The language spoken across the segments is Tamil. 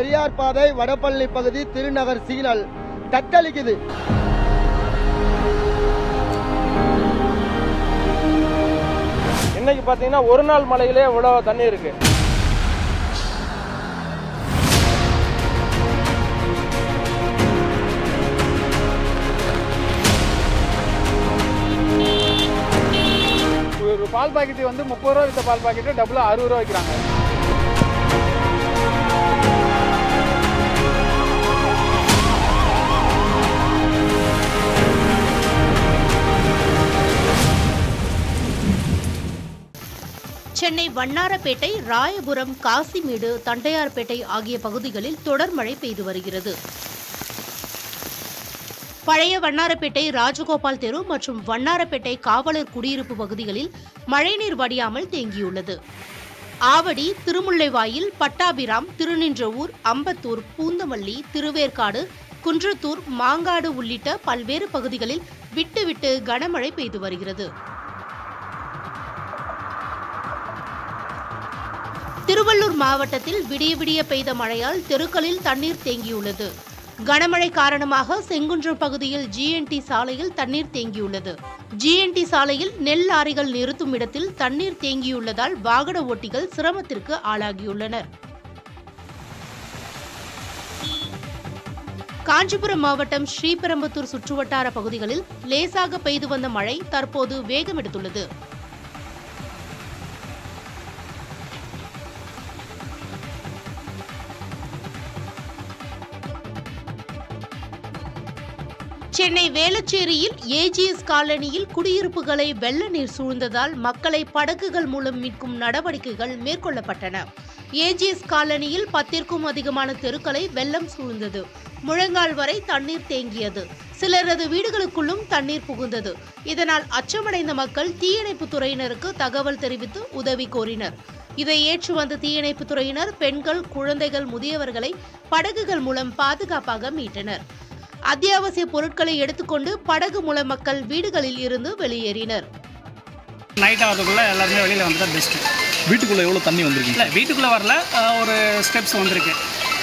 பெரியார் பாதை வடபழனி பகுதி திருநகர் சீனல். தத்தளிக்குது. இன்னைக்கு பார்த்தீங்கன்னா ஒரு நாள் மலையிலே இவ்வளோ தண்ணி இருக்கு. ஒரு பால் பாக்கெட் வந்து முப்பது ரூபா வித்த பால் பாக்கெட்டு டபுளாக அறுபது ரூபா வைக்கிறாங்க. சென்னை வண்ணாரப்பேட்டை ராயபுரம் காசிமேடு தண்டையார்பேட்டை ஆகிய பகுதிகளில் தொடர் மழை பெய்து வருகிறது. பழைய வண்ணாரப்பேட்டை ராஜகோபால் தெரு மற்றும் வண்ணாரப்பேட்டை காவலர் குடியிருப்பு பகுதிகளில் மழைநீர் வடியாமல் தேங்கியுள்ளது. ஆவடி திருமுல்லைவாயில் பட்டாபிராம் திருநின்றவூர் அம்பத்தூர் பூந்தமல்லி திருவேற்காடு குன்றத்தூர் மாங்காடு உள்ளிட்ட பல்வேறு பகுதிகளில் விட்டு விட்டு கனமழை பெய்து வருகிறது. திருவள்ளூர் மாவட்டத்தில் விடிய விடிய பெய்த மழையால் தெருக்களில் தண்ணீர் தேங்கியுள்ளது. கனமழை காரணமாக செங்குன்றம் பகுதியில் ஜிஎன்டி சாலையில் தண்ணீர் தேங்கியுள்ளது. ஜிஎன்டி சாலையில் நெல் லாரிகள் நிறுத்தும் இடத்தில் தண்ணீர் தேங்கியுள்ளதால் வாகன ஓட்டிகள் சிரமத்திற்கு ஆளாகியுள்ளனர். காஞ்சிபுரம் மாவட்டம் ஸ்ரீபெரும்புத்தூர் சுற்றுவட்டார பகுதிகளில் லேசாக பெய்து வந்த மழை தற்போது வேகமெடுத்துள்ளது. சென்னை வேளச்சேரியில் ஏஜிஎஸ் காலனியில் குடியிருப்புகளை வெள்ள நீர் சூழ்ந்ததால் மக்களை படகுகள் மூலம் மீட்கும் நடவடிக்கைகள் மேற்கொள்ளப்பட்டன. ஏஜிஎஸ் காலனியில் பத்திற்கும் அதிகமான தெருக்களை வெள்ளம் சூழ்ந்தது. முழங்கால் வரை தண்ணீர் தேங்கியது. சிலரது வீடுகளுக்குள்ளும் தண்ணீர் புகுந்தது. இதனால் அச்சமடைந்த மக்கள் தீயணைப்பு துறையினருக்கு தகவல் தெரிவித்து உதவி கோரினர். இதை ஏற்று வந்த தீயணைப்பு துறையினர் பெண்கள் குழந்தைகள் முதியவர்களை படகுகள் மூலம் பாதுகாப்பாக மீட்டனர். அத்தியாவசிய பொருட்களை எடுத்துக்கொண்டு படகு மூலம் மக்கள் வீடுகளில் இருந்து வெளியேறினர். நைட் ஆகிறதுக்குள்ளே எல்லாருமே வெளியில் வந்துட்டா பெஸ்ட்டு வீட்டுக்குள்ள எவ்வளவு தண்ணி வந்திருக்கு? இல்லை வீட்டுக்குள்ளே வரல ஒரு ஸ்டெப்ஸ் வந்திருக்கு.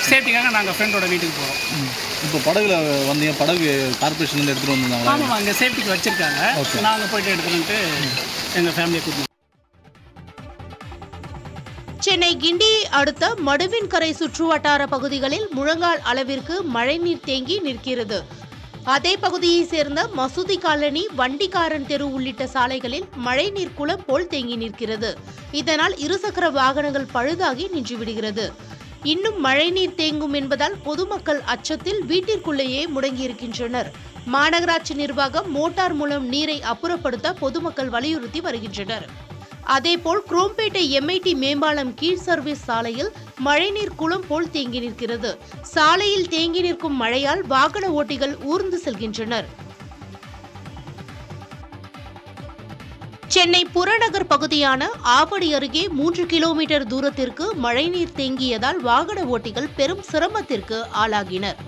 சேஃப்டிக்காக நாங்கள் ஃப்ரெண்டோட வீட்டுக்கு போகிறோம் இப்போ படகுல வந்தீங்க படகு கார்பரேஷன்ல இருந்து எடுத்துட்டு வந்திருந்தாங்களா? ஆமாம் அங்கே சேஃப்டிக்கு வச்சுருக்காங்க. நாங்கள் போயிட்டு எடுத்துகிட்டு எங்கள் ஃபேமிலியை கூட்டிட்டு சென்னை கிண்டியை அடுத்த மடுவின்கரை சுற்றுவட்டார பகுதிகளில் முழங்கால் அளவிற்கு மழைநீர் தேங்கி நிற்கிறது. அதே பகுதியைச் சேர்ந்த மசூதி காலனி வண்டிக்காரன் தெரு உள்ளிட்ட சாலைகளில் மழைநீர் குளம் போல் தேங்கி நிற்கிறது. இதனால் இருசக்கர வாகனங்கள் பழுதாகி நின்றுவிடுகிறது. இன்னும் மழைநீர் தேங்கும் என்பதால் பொதுமக்கள் அச்சத்தில் வீட்டிற்குள்ளேயே முடங்கியிருக்கின்றனர். மாநகராட்சி நிர்வாகம் மோட்டார் மூலம் நீரை அப்புறப்படுத்த பொதுமக்கள் வலியுறுத்தி வருகின்றனர். அதேபோல் குரோம்பேட்டை எம்ஐடி மேம்பாலம் கீழ் சர்வீஸ் சாலையில் மழைநீர் குளம் போல் தேங்கி நிற்கிறது. சாலையில் தேங்கி நிற்கும் மழையால் வாகன ஓட்டிகள் ஊர்ந்து செல்கின்றனர். சென்னை புறநகர் பகுதியான ஆவடி அருகே மூன்று கிலோமீட்டர் தூரத்திற்கு மழைநீர் தேங்கியதால் வாகன ஓட்டிகள் பெரும் சிரமத்திற்கு ஆளாகினர்.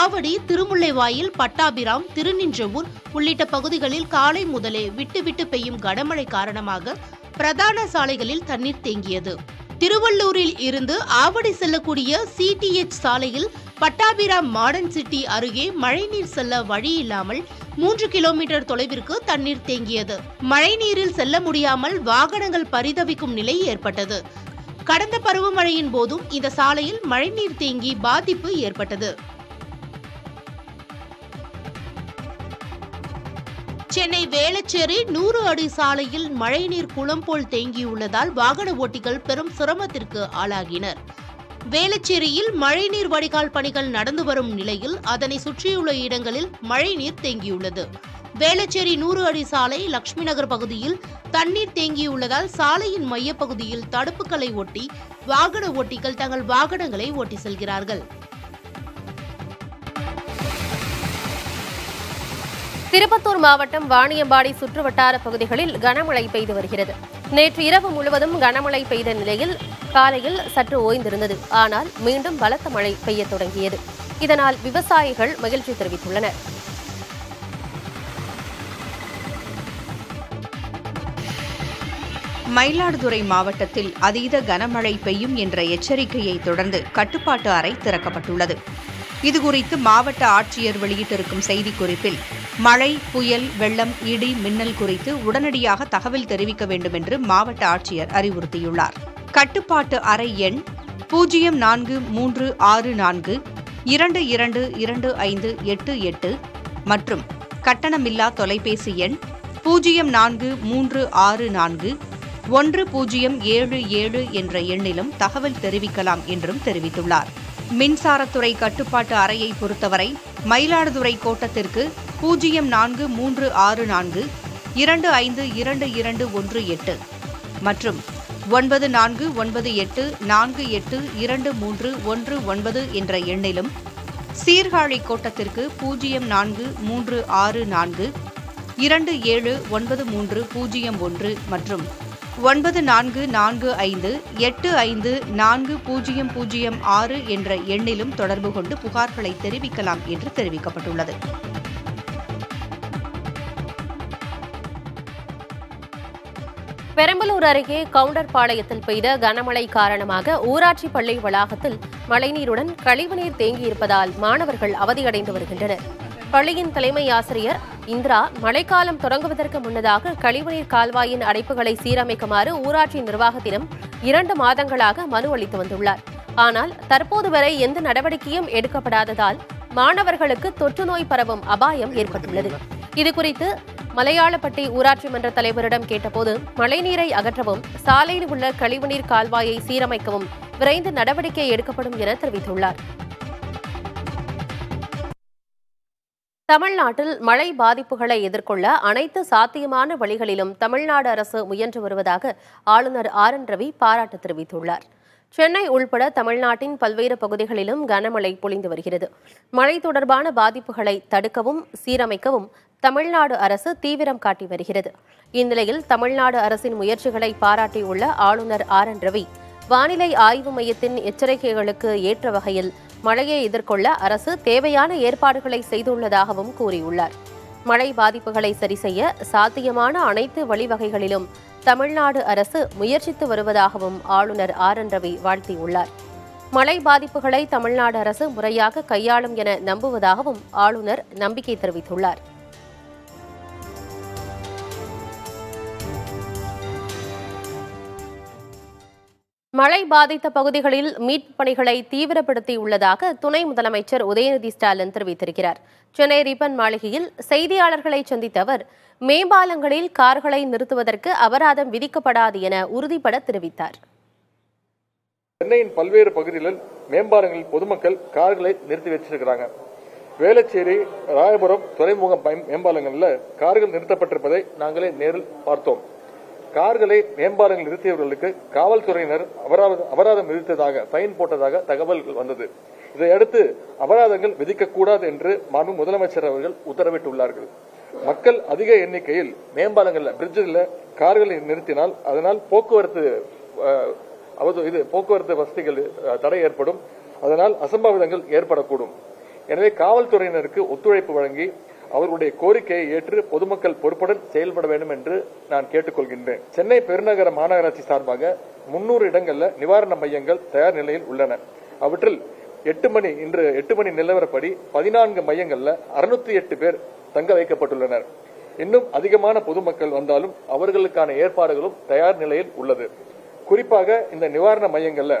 ஆவடி திருமுல்லைவாயில் பட்டாபிராம் திருநின்றவூர் உள்ளிட்ட பகுதிகளில் காலை முதலே விட்டு விட்டு பெய்யும் கனமழை காரணமாக பிரதான சாலைகளில் தண்ணீர் தேங்கியது. திருவள்ளூரில் இருந்து ஆவடி செல்லக்கூடிய சிடிஎச் சாலையில் பட்டாபிராம் மாடர்ன் சிட்டி அருகே மழைநீர் செல்ல வழி இல்லாமல் மூன்று கிலோமீட்டர் தொலைவிற்கு தண்ணீர் தேங்கியது. மழைநீரில் செல்ல முடியாமல் வாகனங்கள் பரிதவிக்கும் நிலை ஏற்பட்டது. கடந்த பருவமழையின் போதும் இந்த சாலையில் மழைநீர் தேங்கி பாதிப்பு ஏற்பட்டது. சென்னை வேளச்சேரி நூறு அடி சாலையில் மழைநீர் குளம் போல் தேங்கியுள்ளதால் வாகன ஓட்டிகள் பெரும் சிரமத்திற்கு ஆளாகினர். வேளச்சேரியில் மழைநீர் வடிகால் பணிகள் நடந்து வரும் நிலையில் அதனை சுற்றியுள்ள இடங்களில் மழைநீர் தேங்கியுள்ளது. வேளச்சேரி நூறு அடி சாலை லட்சுமி நகர் பகுதியில் தண்ணீர் தேங்கியுள்ளதால் சாலையின் மையப்பகுதியில் தடுப்புகளை ஒட்டி வாகன ஓட்டிகள் தங்கள் வாகனங்களை ஓட்டி செல்கிறார்கள். திருப்பத்தூர் மாவட்டம் வாணியம்பாடி சுற்றுவட்டார பகுதிகளில் கனமழை பெய்து வருகிறது. நேற்று இரவு முழுவதும் கனமழை பெய்த நிலையில் காலையில் சற்று ஓய்ந்திருந்தது. ஆனால் மீண்டும் பலத்த மழை பெய்யத் தொடங்கியது. இதனால் விவசாயிகள் மகிழ்ச்சி தெரிவித்துள்ளனர். மயிலாடுதுறை மாவட்டத்தில் அதீத கனமழை பெய்யும் என்ற எச்சரிக்கையை தொடர்ந்து கட்டுப்பாட்டு அறை திறக்கப்பட்டுள்ளது. இதுகுறித்து மாவட்ட ஆட்சியர் வெளியிட்டிருக்கும் செய்திக்குறிப்பில் மழை புயல் வெள்ளம் இடி மின்னல் குறித்து உடனடியாக தகவல் தெரிவிக்க வேண்டும் என்று மாவட்ட ஆட்சியர் அறிவுறுத்தியுள்ளார். கட்டுப்பாட்டு அறை எண் பூஜ்ஜியம் நான்கு மூன்று ஆறு நான்கு இரண்டு இரண்டு இரண்டு ஐந்து எட்டு எட்டு மற்றும் கட்டணமில்லா தொலைபேசி எண் பூஜ்ஜியம் நான்கு மூன்று ஆறு நான்கு ஒன்று பூஜ்ஜியம் ஏழு ஏழு என்ற எண்ணிலும் தகவல் தெரிவிக்கலாம் என்றும் தெரிவித்துள்ளார். மின்சாரத்துறை கட்டுப்பாட்டு அறையை பொறுத்தவரை மயிலாடுதுறை கோட்டத்திற்கு பூஜ்ஜியம் நான்கு மூன்று ஆறு நான்கு இரண்டு ஐந்து இரண்டு இரண்டு ஒன்று எட்டு மற்றும் ஒன்பது நான்கு ஒன்பது எட்டு நான்கு எட்டு இரண்டு மூன்று ஒன்று ஒன்பது என்ற எண்ணிலும் சீர்காழி கோட்டத்திற்கு பூஜ்ஜியம் நான்கு மூன்று ஆறு நான்கு இரண்டு ஏழு ஒன்பது மூன்று பூஜ்ஜியம் ஒன்று மற்றும் ஒன்பது நான்கு நான்கு ஐந்து எட்டு ஐந்து நான்கு பூஜ்ஜியம் பூஜ்ஜியம் ஆறு என்ற எண்ணிலும் தொடர்பு கொண்டு புகார்களை தெரிவிக்கலாம் என்று தெரிவிக்கப்பட்டுள்ளது. பெரம்பலூர் அருகே கவுண்டர்பாளையத்தில் பெய்த கனமழை காரணமாக ஊராட்சி பள்ளி வளாகத்தில் மழைநீருடன் கழிவுநீர் தேங்கியிருப்பதால் மாணவர்கள் அவதியடைந்து வருகின்றனர். பள்ளியின் தலைமை ஆசிரியர் இந்திரா மழைக்காலம் தொடங்குவதற்கு முன்னதாக கழிவுநீர் கால்வாயின் அடைப்புகளை சீரமைக்குமாறு ஊராட்சி நிர்வாகத்திடம் இரண்டு மாதங்களாக மனு அளித்து வந்துள்ளார். ஆனால் தற்போது வரை எந்த நடவடிக்கையும் எடுக்கப்படாததால் மாணவர்களுக்கு தொற்று நோய் பரவும் அபாயம் ஏற்பட்டுள்ளது. இதுகுறித்து மலையாளப்பட்டி ஊராட்சி மன்ற தலைவரிடம் கேட்டபோது மழைநீரை அகற்றவும் சாலையில் உள்ள கழிவுநீர் கால்வாயை சீரமைக்கவும் விரைந்து நடவடிக்கை எடுக்கப்படும் என தெரிவித்துள்ளார். தமிழ்நாட்டில் மழை பாதிப்புகளை எதிர்கொள்ள அனைத்து சாத்தியமான வழிகளிலும் தமிழ்நாடு அரசு முயன்று வருவதாக ஆளுநர் ஆர் என் ரவி பாராட்டு தெரிவித்துள்ளார். சென்னை உள்பட தமிழ்நாட்டின் பல்வேறு பகுதிகளிலும் கனமழை பொழிந்து வருகிறது. மழை தொடர்பான பாதிப்புகளை தடுக்கவும் சீரமைக்கவும் தமிழ்நாடு அரசு தீவிரம் காட்டி வருகிறது. இந்நிலையில் தமிழ்நாடு அரசின் முயற்சிகளை பாராட்டியுள்ள ஆளுநர் ஆர் என் ரவி வானிலை ஆய்வு மையத்தின் எச்சரிக்கைகளுக்கு ஏற்ற வகையில் மழையை எதிர்கொள்ள அரசு தேவையான ஏற்பாடுகளை செய்துள்ளதாகவும் கூறியுள்ளார். மழை பாதிப்புகளை சரிசெய்ய சாத்தியமான அனைத்து வழிவகைகளிலும் தமிழ்நாடு அரசு முயற்சித்து வருவதாகவும் ஆளுநர் ஆர். என். ரவி வாழ்த்தியுள்ளார். மழை பாதிப்புகளை தமிழ்நாடு அரசு முறையாக கையாளும் என நம்புவதாகவும் ஆளுநர் நம்பிக்கை தெரிவித்துள்ளார். மழை பாதித்த பகுதிகளில் மீட்பு பணிகளை தீவிரப்படுத்தியுள்ளதாக துணை முதலமைச்சர் உதயநிதி ஸ்டாலின் தெரிவித்திருக்கிறார். சென்னை ரிப்பன் மாளிகையில் செய்தியாளர்களை சந்தித்த அவர் மேம்பாலங்களில் கார்களை நிறுத்துவதற்கு அபராதம் விதிக்கப்படாது என உறுதிபட தெரிவித்தார். சென்னையின் பல்வேறு பகுதிகளில் மேம்பாலங்களில் பொதுமக்கள் கார்களை நிறுத்தி வச்சிருக்கிறாங்க. வேளச்சேரி ராயபுரம் துறைமுகம் மேம்பாலங்களில் கார்கள் நிறுத்தப்பட்டிருப்பதை நாங்களே நேரில் பார்த்தோம். கார்களை மேம்பாலங்கள் நிறுத்தியவர்களுக்கு காவல்துறையினர் அபராதம் அபராதம் விதித்ததாக ஃபைன் போட்டதாக தகவல்கள் வந்தது. இதையடுத்து அபராதங்கள் விதிக்கக்கூடாது என்று மாண்பு முதலமைச்சர் அவர்கள் உத்தரவிட்டுள்ளார்கள். மக்கள் அதிக எண்ணிக்கையில் மேம்பாலங்கள்ல பிரிட்ஜில் கார்களை நிறுத்தினால் அதனால் போக்குவரத்து அவது இது போக்குவரத்து வசதிகள் தடை ஏற்படும். அதனால் அசம்பாவிதங்கள் ஏற்படக்கூடும். எனவே காவல்துறையினருக்கு ஒத்துழைப்பு வழங்கி அவர்களுடைய கோரிக்கையை ஏற்று பொதுமக்கள் பொறுப்புடன் செயல்பட வேண்டும் என்று நான் கேட்டுக்கொள்கின்றேன். சென்னை பெருநகர மாநகராட்சி சார்பாக முன்னூறு இடங்களில் நிவாரண மையங்கள் தயார் நிலையில் உள்ளன. அவற்றில் எட்டு மணி இன்று எட்டு மணி நிலவரப்படி பதினான்கு மையங்களில் அறுநூத்தி எட்டு பேர் தங்க வைக்கப்பட்டுள்ளனர். இன்னும் அதிகமான பொதுமக்கள் வந்தாலும் அவர்களுக்கான ஏற்பாடுகளும் தயார் நிலையில் உள்ளது. குறிப்பாக இந்த நிவாரண மையங்கள்ல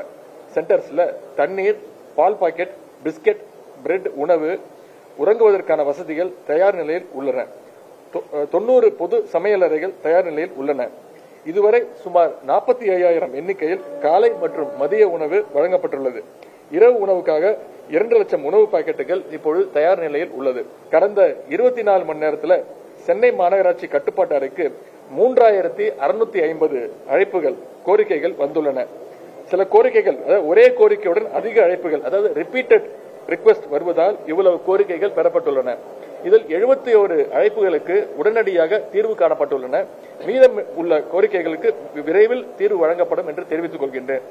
சென்டர்ஸ்ல தண்ணீர் பால் பாக்கெட் பிஸ்கெட் பிரெட் உணவு உறங்குவதற்கான வசதிகள் தயார் நிலையில் உள்ளன. தொண்ணூறு பொது சமையலறைகள் தயார் நிலையில் உள்ளன. இதுவரை சுமார் நாற்பத்தி ஐயாயிரம் எண்ணிக்கையில் காலை மற்றும் மதிய உணவு வழங்கப்பட்டுள்ளது. இரவு உணவுக்காக இரண்டு லட்சம் உணவு பாக்கெட்டுகள் இப்பொழுது தயார் நிலையில் உள்ளது. கடந்த இருபத்தி நாலு மணி நேரத்தில் சென்னை மாநகராட்சி கட்டுப்பாட்டு அறைக்கு மூன்றாயிரத்தி அறுநூத்தி ஐம்பது அழைப்புகள் கோரிக்கைகள் வந்துள்ளன. சில கோரிக்கைகள் அதாவது ஒரே கோரிக்கையுடன் அதிக அழைப்புகள் அதாவது ரிப்பீட்டட் ரிக்வெஸ்ட் வருவதால் இவ்வளவு கோரிக்கைகள் பெறப்பட்டுள்ளன. இதில் 71 ஒரு அழைப்புகளுக்கு உடனடியாக தீர்வு காணப்பட்டுள்ளன. மீதம் உள்ள கோரிக்கைகளுக்கு விரைவில் தீர்வு வழங்கப்படும் என்று தெரிவித்துக் கொள்கின்றேன்.